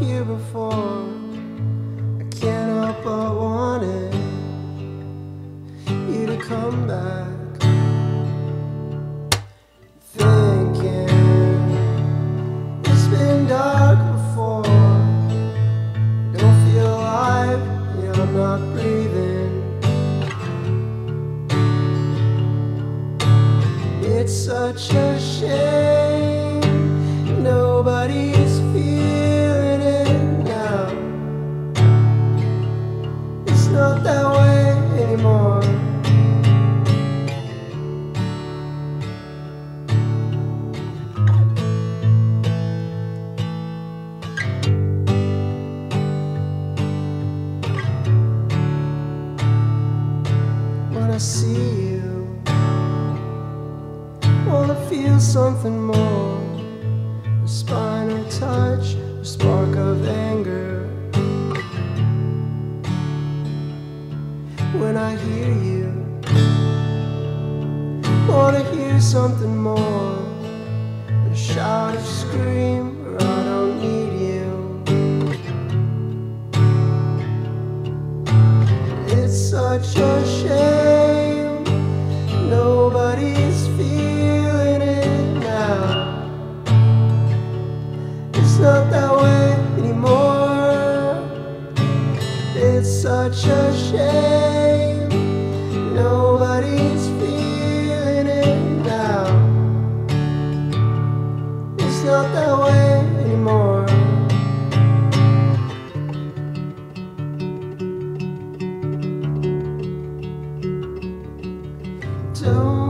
you before. I can't help but want it. You to come back. Thinking it's been dark before. Don't feel alive, yeah, I'm not breathing. It's such a shame. Nobody's feel something more. A spinal touch, a spark of anger. When I hear you, wanna hear something more. A shout, a scream, I don't need you. It's such a shame. Nobody's feeling don't